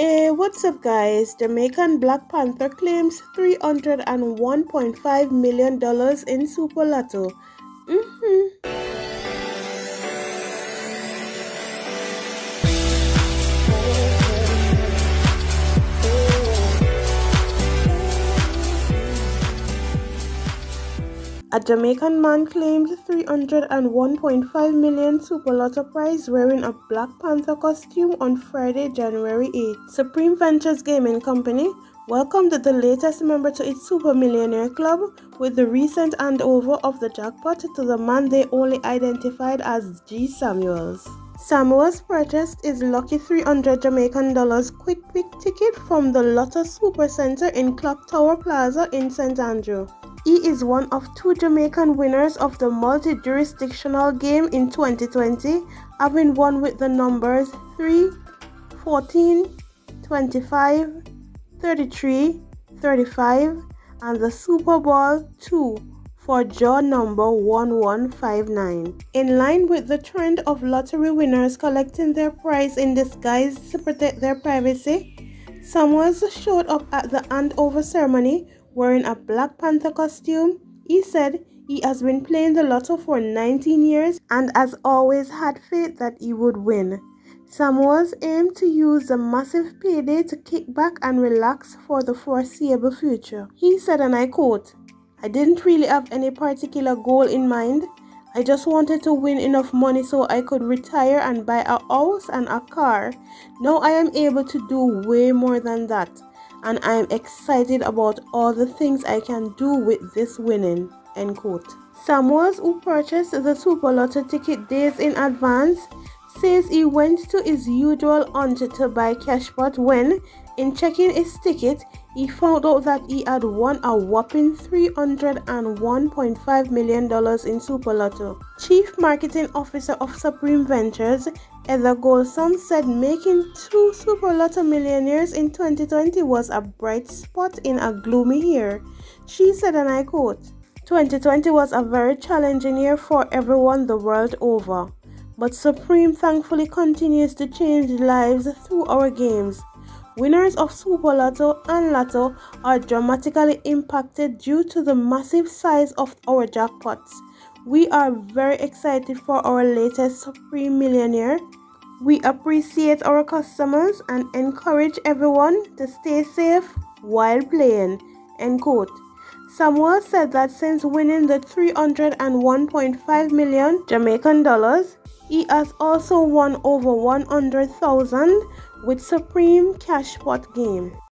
Hey, what's up guys? Jamaican Black Panther claims $301.5 million in Super Lotto. Mm-hmm. A Jamaican man claimed 301.5 million Super Lotto prize wearing a Black Panther costume on Friday, January 8. Supreme Ventures Gaming Company welcomed the latest member to its Super Millionaire Club with the recent handover of the jackpot to the man they only identified as G. Samuels. Samuels purchased his lucky 300 Jamaican dollars quick pick ticket from the Lotto Super Center in Clock Tower Plaza in St. Andrew. He is one of two Jamaican winners of the multi-jurisdictional game in 2020, having won with the numbers 3, 14, 25, 33, 35, and the Super Ball 2 for jaw number 1159. In line with the trend of lottery winners collecting their prize in disguise to protect their privacy, Samuels showed up at the handover ceremony wearing a Black Panther costume. He said he has been playing the lotto for 19 years and has always had faith that he would win. Samuels aimed to use the massive payday to kick back and relax for the foreseeable future. He said, and I quote, I didn't really have any particular goal in mind. I just wanted to win enough money so I could retire and buy a house and a car. Now I am able to do way more than that and I'm excited about all the things I can do with this winning. End quote. Samuels, who purchased the Super Lotto ticket days in advance, says he went to his usual hunt to buy cashpot when, in checking his ticket, he found out that he had won a whopping $301.5 million in Super Lotto. Chief Marketing Officer of Supreme Ventures, Heather Goldson, said making two Super Lotto millionaires in 2020 was a bright spot in a gloomy year. She said, and I quote, 2020 was a very challenging year for everyone the world over, but Supreme thankfully continues to change lives through our games. Winners of Super Lotto and Lotto are dramatically impacted due to the massive size of our jackpots. We are very excited for our latest Supreme Millionaire. We appreciate our customers and encourage everyone to stay safe while playing. End quote. Samuel said that since winning the 301.5 million Jamaican dollars, he has also won over 100,000 with Supreme Cashpot game.